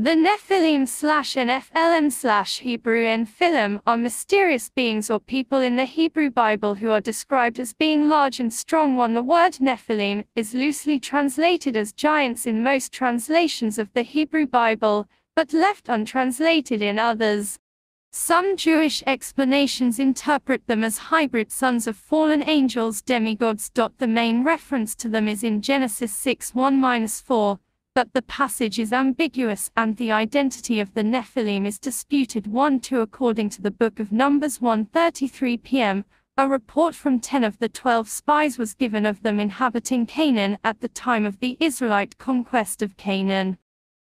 The Nephilim slash NFLM slash Hebrew Nephilim are mysterious beings or people in the Hebrew Bible who are described as being large and strong. One, the word Nephilim is loosely translated as giants in most translations of the Hebrew Bible, but left untranslated in others. Some Jewish explanations interpret them as hybrid sons of fallen angels, demigods. The main reference to them is in Genesis 6 1 4 but the passage is ambiguous and the identity of the Nephilim is disputed 1-2 according to the Book of Numbers 1.33 pm. A report from 10 of the 12 spies was given of them inhabiting Canaan at the time of the Israelite conquest of Canaan.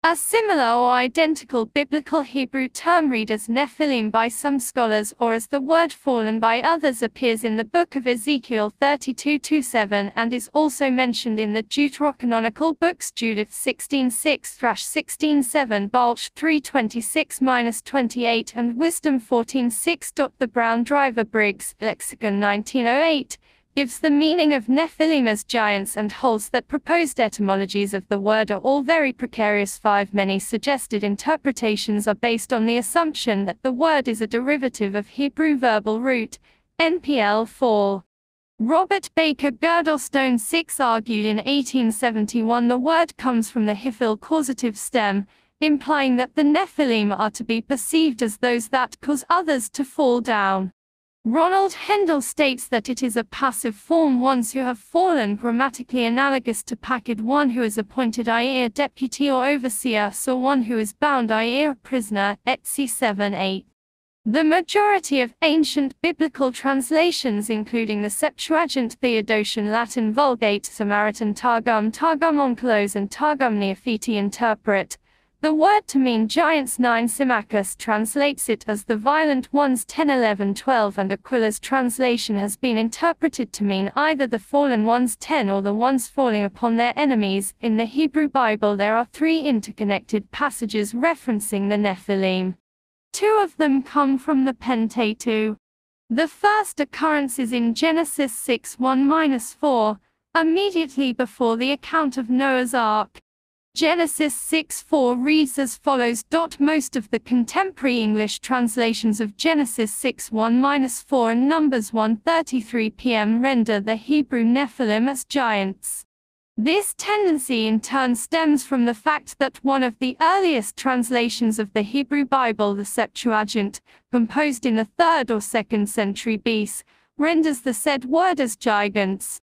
A similar or identical biblical Hebrew term read as Nephilim by some scholars or as the word fallen by others appears in the book of Ezekiel 32-7 and is also mentioned in the Deuterocanonical books Judith 16.6-16.7 Baruch 326-28 and Wisdom 14.6. The Brown Driver Briggs, Lexicon 1908, gives the meaning of Nephilim as giants and holds that proposed etymologies of the word are all very precarious. 5. Many suggested interpretations are based on the assumption that the word is a derivative of Hebrew verbal root, NPL 4. Robert Baker Girdlestone 6 argued in 1871 the word comes from the Hiphil causative stem, implying that the Nephilim are to be perceived as those that cause others to fall down. Ronald Hendel states that it is a passive form ones who have fallen grammatically analogous to packed one who is appointed i.e. deputy or overseer so one who is bound i.e. prisoner, etc. 7 8. The majority of ancient biblical translations including the Septuagint Theodotion Latin Vulgate Samaritan Targum Targum Onkelos and Targum Neofiti interpret, the word to mean giants 9 Symmachus translates it as the violent ones 10 11 12 and Aquila's translation has been interpreted to mean either the fallen ones 10 or the ones falling upon their enemies. In the Hebrew Bible there are three interconnected passages referencing the Nephilim. Two of them come from the Pentateuch. The first occurrence is in Genesis 6 1-4, immediately before the account of Noah's Ark. Genesis 6:4 reads as follows. Most of the contemporary English translations of Genesis 6:1-4 and Numbers 1:33 pm render the Hebrew Nephilim as giants. This tendency in turn stems from the fact that one of the earliest translations of the Hebrew Bible, the Septuagint, composed in the 3rd or 2nd century BC, renders the said word as giants.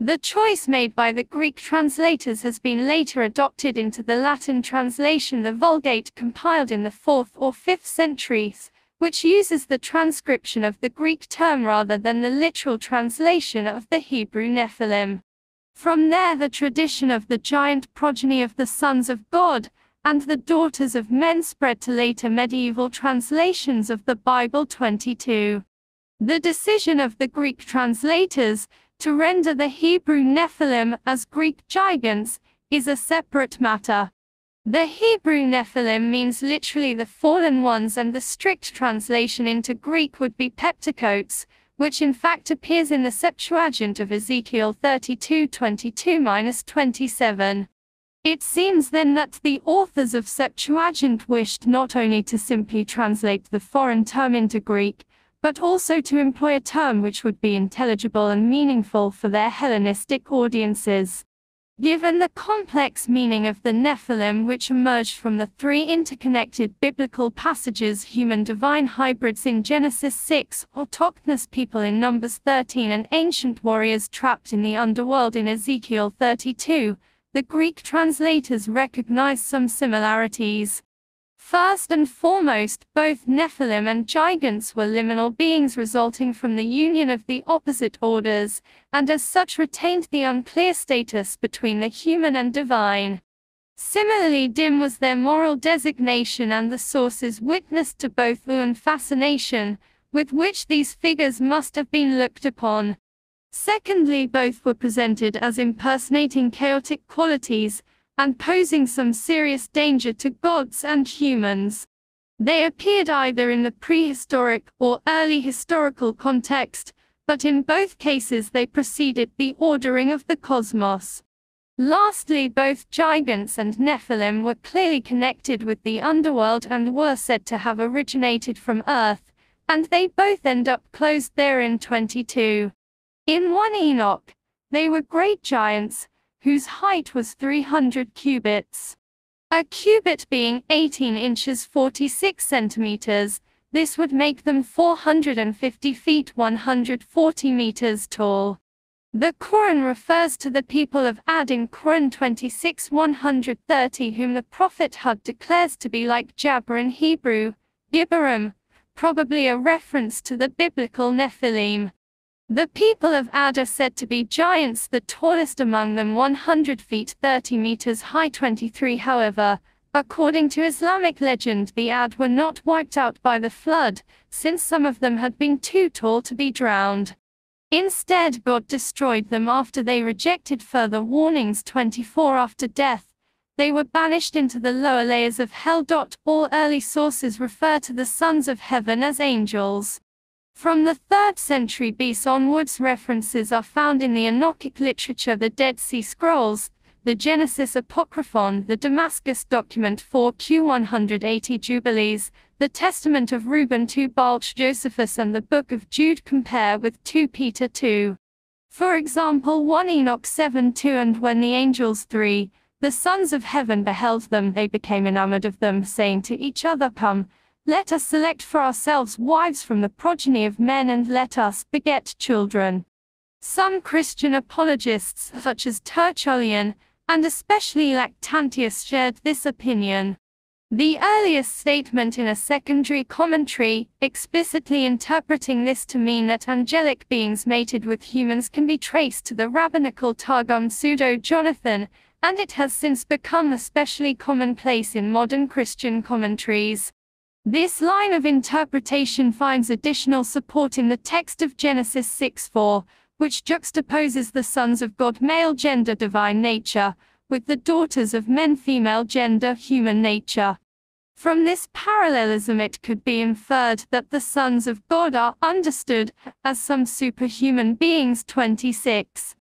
The choice made by the Greek translators has been later adopted into the Latin translation the Vulgate compiled in the 4th or 5th centuries, which uses the transcription of the Greek term rather than the literal translation of the Hebrew Nephilim. From there the tradition of the giant progeny of the sons of God, and the daughters of men spread to later medieval translations of the Bible 22. The decision of the Greek translators, to render the Hebrew Nephilim as Greek giants is a separate matter. The Hebrew Nephilim means literally the fallen ones and the strict translation into Greek would be peptokotes, which in fact appears in the Septuagint of Ezekiel 32:22-27. It seems then that the authors of Septuagint wished not only to simply translate the foreign term into Greek, but also to employ a term which would be intelligible and meaningful for their Hellenistic audiences. Given the complex meaning of the Nephilim which emerged from the three interconnected biblical passages human divine hybrids in Genesis 6, autochthonous people in Numbers 13 and ancient warriors trapped in the underworld in Ezekiel 32, the Greek translators recognize some similarities. First and foremost, both Nephilim and giants were liminal beings resulting from the union of the opposite orders, and as such retained the unclear status between the human and divine. Similarly dim was their moral designation and the sources witnessed to both awe and fascination, with which these figures must have been looked upon. Secondly both were presented as impersonating chaotic qualities, and posing some serious danger to gods and humans. They appeared either in the prehistoric or early historical context, but in both cases they preceded the ordering of the cosmos. Lastly, both giants and Nephilim were clearly connected with the underworld and were said to have originated from Earth, and they both end up closed there in 22. In 1 Enoch, they were great giants, whose height was 300 cubits. A cubit being 18 inches 46 centimeters, this would make them 450 feet 140 meters tall. The Quran refers to the people of Ad in Quran 26 130 whom the Prophet Hud declares to be like Jabber in Hebrew, Gibborim, probably a reference to the biblical Nephilim. The people of Ad are said to be giants, the tallest among them 100 feet 30 meters high 23 however, according to Islamic legend the Ad were not wiped out by the flood, since some of them had been too tall to be drowned. Instead God destroyed them after they rejected further warnings 24 after death, they were banished into the lower layers of hell. All early sources refer to the sons of heaven as angels. From the 3rd century BC onwards references are found in the Enochic literature the Dead Sea Scrolls, the Genesis Apocryphon, the Damascus document 4Q 180 Jubilees, the Testament of Reuben 2 Baruch Josephus and the Book of Jude compare with 2 Peter 2. For example 1 Enoch 7 2 and when the angels 3, the sons of heaven beheld them they became enamored of them saying to each other come, let us select for ourselves wives from the progeny of men and let us beget children. Some Christian apologists, such as Tertullian, and especially Lactantius shared this opinion. The earliest statement in a secondary commentary, explicitly interpreting this to mean that angelic beings mated with humans can be traced to the rabbinical Targum pseudo Jonathan, and it has since become especially commonplace in modern Christian commentaries. This line of interpretation finds additional support in the text of Genesis 6:4, which juxtaposes the sons of God male gender divine nature, with the daughters of men female gender human nature. From this parallelism it could be inferred that the sons of God are understood as some superhuman beings 26.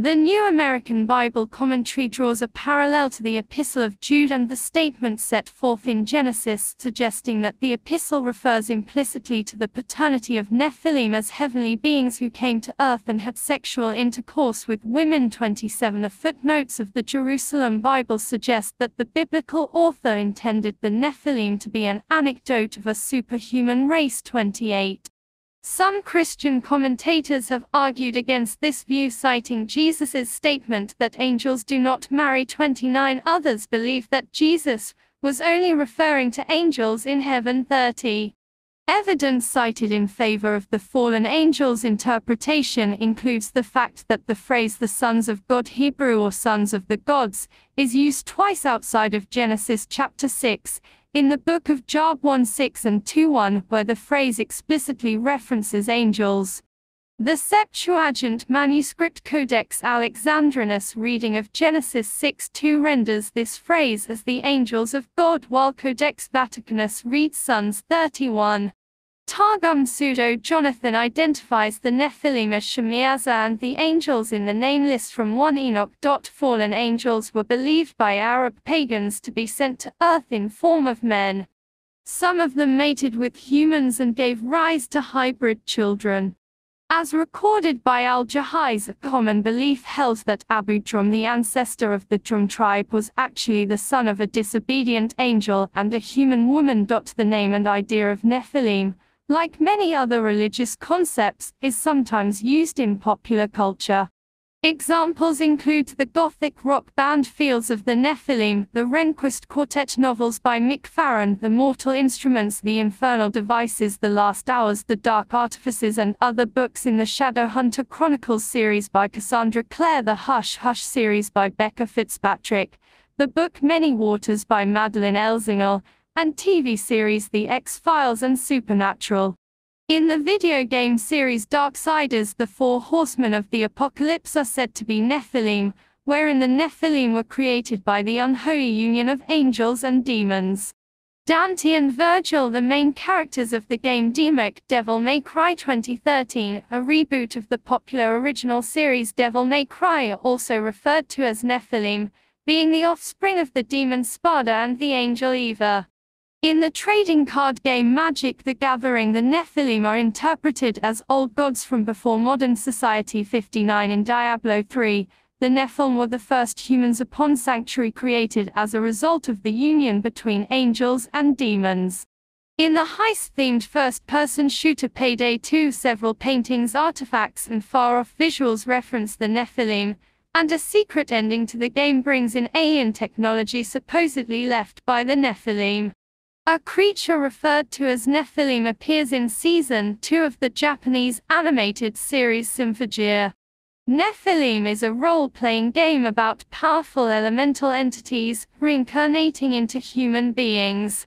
The New American Bible Commentary draws a parallel to the Epistle of Jude and the statement set forth in Genesis, suggesting that the epistle refers implicitly to the paternity of Nephilim as heavenly beings who came to earth and had sexual intercourse with women. 27 The footnotes of the Jerusalem Bible suggest that the biblical author intended the Nephilim to be an anecdote of a superhuman race. 28 some Christian commentators have argued against this view citing Jesus' statement that angels do not marry 29 others believe that Jesus was only referring to angels in heaven 30. Evidence cited in favor of the fallen angels interpretation includes the fact that the phrase the sons of God Hebrew or sons of the gods is used twice outside of Genesis chapter 6 in the book of Job 1 6 and 2 1, where the phrase explicitly references angels, the Septuagint manuscript Codex Alexandrinus reading of Genesis 6 2 renders this phrase as the angels of God, while Codex Vaticanus reads sons 31. Targum pseudo Jonathan identifies the Nephilim as Shemiaza and the angels in the name list from 1 Enoch. Fallen angels were believed by Arab pagans to be sent to earth in form of men. Some of them mated with humans and gave rise to hybrid children. As recorded by Al-Jahiz, a common belief held that Abu Drum the ancestor of the Drum tribe was actually the son of a disobedient angel and a human woman. The name and idea of Nephilim, like many other religious concepts, is sometimes used in popular culture. Examples include the gothic rock band Fields of the Nephilim, the Renquist Quartet novels by Mick Farren, The Mortal Instruments, The Infernal Devices, The Last Hours, The Dark Artifices, and other books in the Shadowhunter Chronicles series by Cassandra Clare, the Hush Hush series by Becca Fitzpatrick, the book Many Waters by Madeleine L'Engle, and TV series The X-Files and Supernatural. In the video game series Darksiders the Four Horsemen of the Apocalypse are said to be Nephilim, wherein the Nephilim were created by the unholy union of angels and demons. Dante and Virgil, the main characters of the game DMC Devil May Cry 2013, a reboot of the popular original series Devil May Cry, also referred to as Nephilim, being the offspring of the demon Sparda and the angel Eva. In the trading card game Magic the Gathering, the Nephilim are interpreted as old gods from before modern society 59 in Diablo 3. The Nephilim were the first humans upon Sanctuary created as a result of the union between angels and demons. In the heist-themed first-person shooter Payday 2 several paintings, artifacts and far-off visuals reference the Nephilim, and a secret ending to the game brings in alien technology supposedly left by the Nephilim. A creature referred to as Nephilim appears in Season 2 of the Japanese animated series Symphogear. Nephilim is a role-playing game about powerful elemental entities reincarnating into human beings.